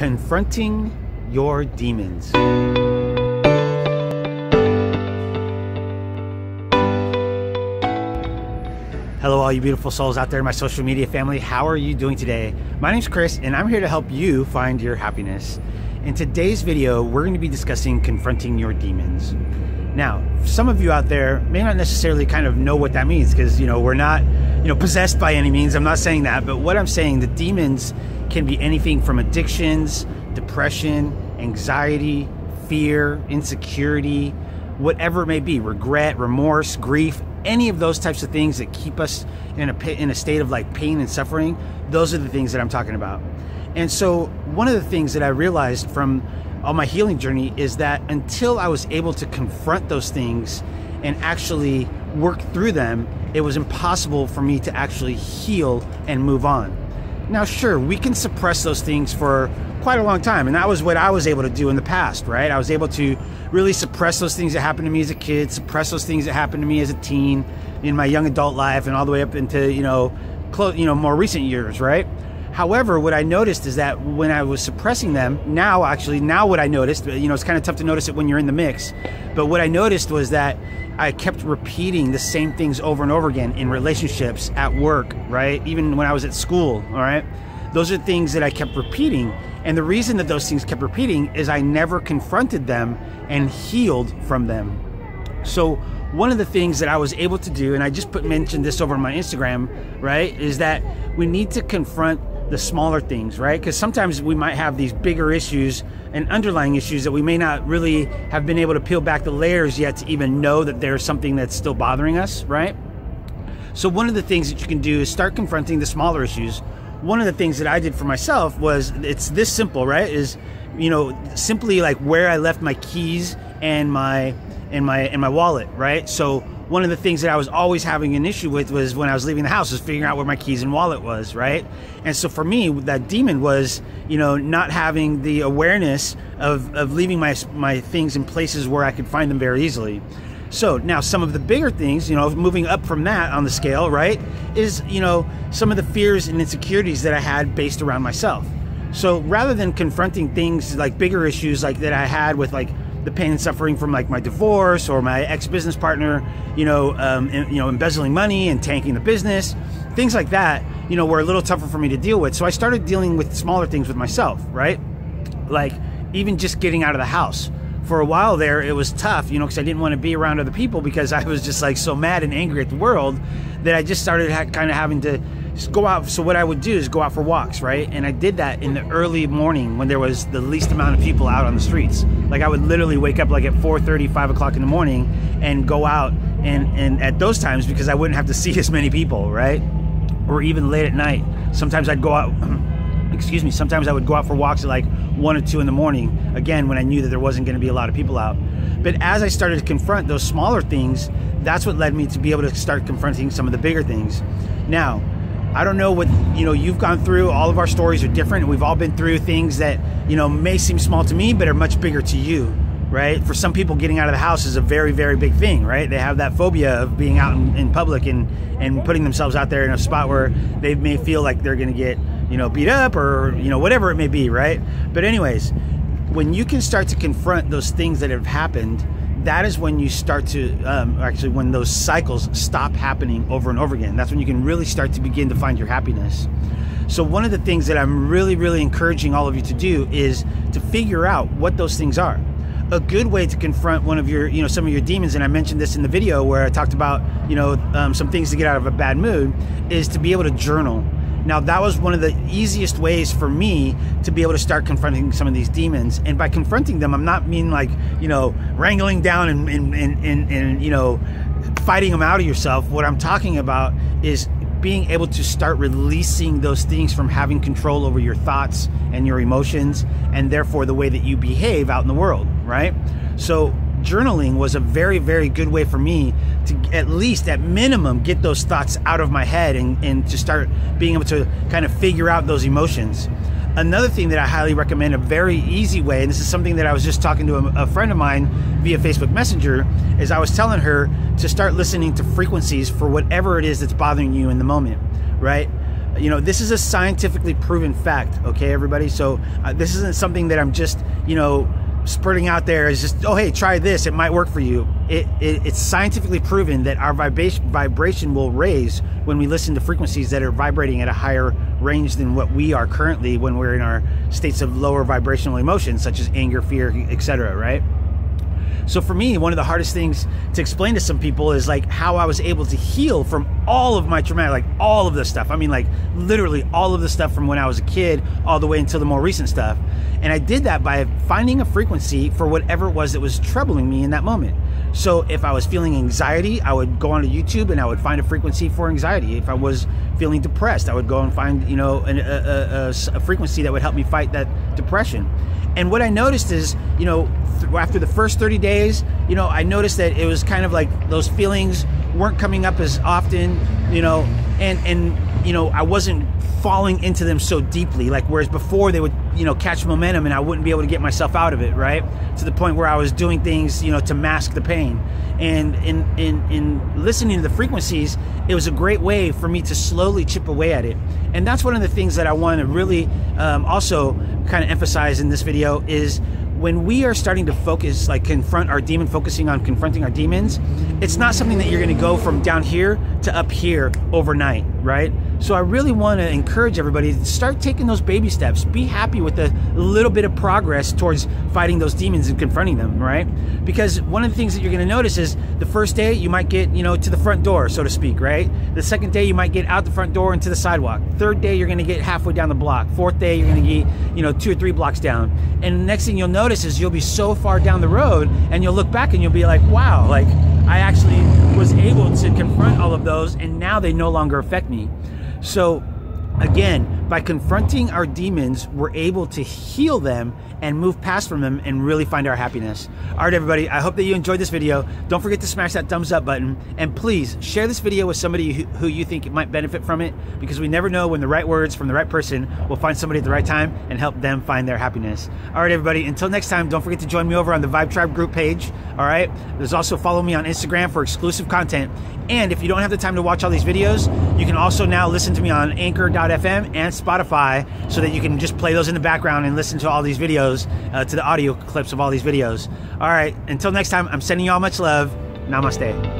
Confronting Your Demons. Hello, all you beautiful souls out there in my social media family. How are you doing today? My name's Chris, and I'm here to help you find your happiness. In today's video, we're going to be discussing confronting your demons. Now, some of you out there may not necessarily kind of know what that means because, you know, we're not, you know, possessed by any means. I'm not saying that, but what I'm saying, the demons can be anything from addictions, depression, anxiety, fear, insecurity, whatever it may be, regret, remorse, grief, any of those types of things that keep us in a in a state of like pain and suffering, those are the things that I'm talking about. And so, one of the things that I realized from on my healing journey is that until I was able to confront those things and actually work through them, it was impossible for me to actually heal and move on. Now, sure, we can suppress those things for quite a long time, and that was what I was able to do in the past, right? I was able to really suppress those things that happened to me as a kid, suppress those things that happened to me as a teen, in my young adult life, and all the way up into you know, close, you know, more recent years, right? However, what I noticed is that when I was suppressing them, now actually, now what I noticed, you know, it's kind of tough to notice it when you're in the mix, but what I noticed was that I kept repeating the same things over and over again in relationships, at work, right? Even when I was at school, all right? Those are things that I kept repeating. And the reason that those things kept repeating is I never confronted them and healed from them. So, one of the things that I was able to do, and I just put mentioned this over on my Instagram, right, is that we need to confront the smaller things, right? Because sometimes we might have these bigger issues and underlying issues that we may not really have been able to peel back the layers yet to even know that there's something that's still bothering us, right? So, one of the things that you can do is start confronting the smaller issues. One of the things that I did for myself was it's this simple, right? Is you know simply like where I left my keys and my and my and my wallet, right? So one of the things that I was always having an issue with was when I was leaving the house was figuring out where my keys and wallet was, right? And so for me, that demon was, you know, not having the awareness of, of leaving my my things in places where I could find them very easily. So now some of the bigger things, you know, moving up from that on the scale, right, is, you know, some of the fears and insecurities that I had based around myself. So rather than confronting things like bigger issues like that I had with like the pain and suffering from like my divorce or my ex business partner, you know, um, you know, embezzling money and tanking the business, things like that, you know, were a little tougher for me to deal with. So I started dealing with smaller things with myself, right? Like even just getting out of the house. For a while there, it was tough, you know, because I didn't want to be around other people because I was just like so mad and angry at the world that I just started ha- kind of having to go out. So what I would do is go out for walks, right? And I did that in the early morning when there was the least amount of people out on the streets. Like I would literally wake up like at 4:30, 5 o'clock in the morning and go out and and at those times because I wouldn't have to see as many people, right? Or even late at night. Sometimes I'd go out. excuse me. Sometimes I would go out for walks at like one or two in the morning. Again, when I knew that there wasn't going to be a lot of people out. But as I started to confront those smaller things, that's what led me to be able to start confronting some of the bigger things. Now, I don't know what you know you've gone through. All of our stories are different. We've all been through things that you know may seem small to me, but are much bigger to you, right? For some people, getting out of the house is a very, very big thing, right? They have that phobia of being out in, in public and and putting themselves out there in a spot where they may feel like they're going to get you know beat up or you know whatever it may be, right? But anyways, when you can start to confront those things that have happened that is when you start to um, actually when those cycles stop happening over and over again. That's when you can really start to begin to find your happiness. So one of the things that i'm really really encouraging all of you to do is to figure out what those things are. A good way to confront one of your you know some of your demons and i mentioned this in the video where i talked about you know um, some things to get out of a bad mood is to be able to journal now, that was one of the easiest ways for me to be able to start confronting some of these demons. And by confronting them, I'm not mean like, you know, wrangling down and, and, and, and, and you know, fighting them out of yourself. What I'm talking about is being able to start releasing those things from having control over your thoughts and your emotions and therefore the way that you behave out in the world, right? So journaling was a very, very good way for me to at least, at minimum, get those thoughts out of my head and, and to start being able to kind of figure out those emotions. Another thing that I highly recommend, a very easy way, and this is something that I was just talking to a, a friend of mine via Facebook Messenger, is I was telling her to start listening to frequencies for whatever it is that's bothering you in the moment, right? you know, this is a scientifically proven fact, okay, everybody? So uh, this isn't something that I'm just, you know, spurting out there is just, oh, hey, try this. It might work for you. It, it, it's scientifically proven that our vibration, vibration will raise when we listen to frequencies that are vibrating at a higher range than what we are currently when we're in our states of lower vibrational emotions, such as anger, fear, etc., right? So for me, one of the hardest things to explain to some people is like how I was able to heal from all of my traumatic, like all of the stuff. I mean, like literally all of the stuff from when I was a kid all the way until the more recent stuff. And I did that by finding a frequency for whatever it was that was troubling me in that moment. So if I was feeling anxiety, I would go onto YouTube and I would find a frequency for anxiety. If I was feeling depressed, I would go and find, you know, a, a, a, a frequency that would help me fight that depression. And what I noticed is, you know, after the first 30 days, you know, I noticed that it was kind of like those feelings weren't coming up as often, you know, and and you know, I wasn't falling into them so deeply like whereas before they would, you know, catch momentum and I wouldn't be able to get myself out of it, right? To the point where I was doing things, you know, to mask the pain. And in in in listening to the frequencies, it was a great way for me to slowly chip away at it. And that's one of the things that I want to really um, also kind of emphasize in this video is when we are starting to focus, like confront our demon, focusing on confronting our demons, it's not something that you're going to go from down here to up here overnight, right? So I really want to encourage everybody to start taking those baby steps. Be happy with a little bit of progress towards fighting those demons and confronting them, right? Because one of the things that you're going to notice is the first day you might get, you know, to the front door, so to speak, right? The second day you might get out the front door into the sidewalk. Third day you're going to get halfway down the block. Fourth day you're going to get, you know, two or three blocks down. And the next thing you'll notice is you'll be so far down the road and you'll look back and you'll be like, wow, like I actually was able to confront all of those and now they no longer affect me. So, again, by confronting our demons, we're able to heal them and move past from them and really find our happiness. All right, everybody, I hope that you enjoyed this video. Don't forget to smash that thumbs up button and please share this video with somebody who, you think might benefit from it because we never know when the right words from the right person will find somebody at the right time and help them find their happiness. All right, everybody, until next time, don't forget to join me over on the Vibe Tribe group page. All right, there's also follow me on Instagram for exclusive content. And if you don't have the time to watch all these videos, you can also now listen to me on Anchor.fm and Spotify so that you can just play those in the background and listen to all these videos, uh, to the audio clips of all these videos. All right, until next time, I'm sending you all much love. Namaste.